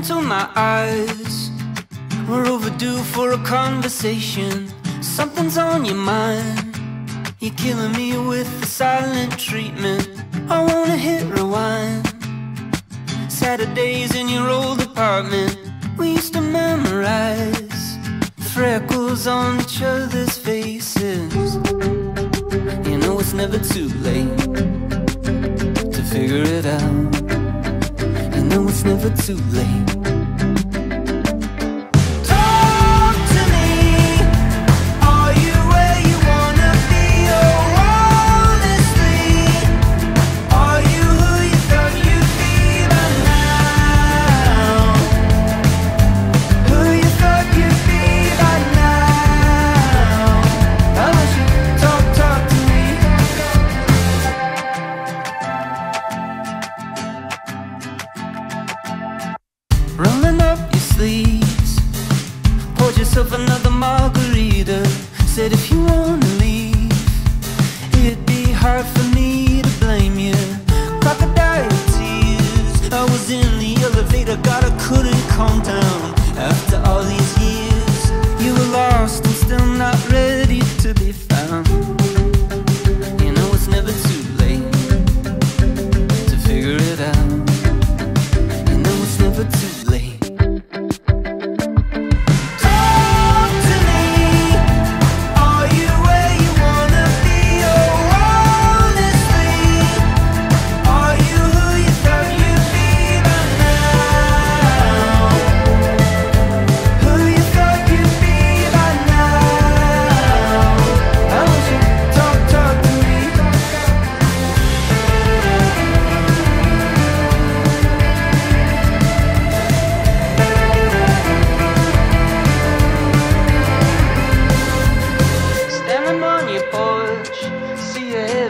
into my eyes. We're overdue for a conversation. Something's on your mind. You're killing me with the silent treatment. I wanna hit rewind. Saturdays in your old apartment. We used to memorize freckles on each other's faces. You know it's never too late to figure it out. Know it's never too late. Yourself another margarita. Said if you wanna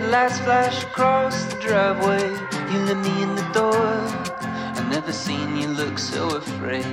that last flash across the driveway. You let me in the door. I've never seen you look so afraid.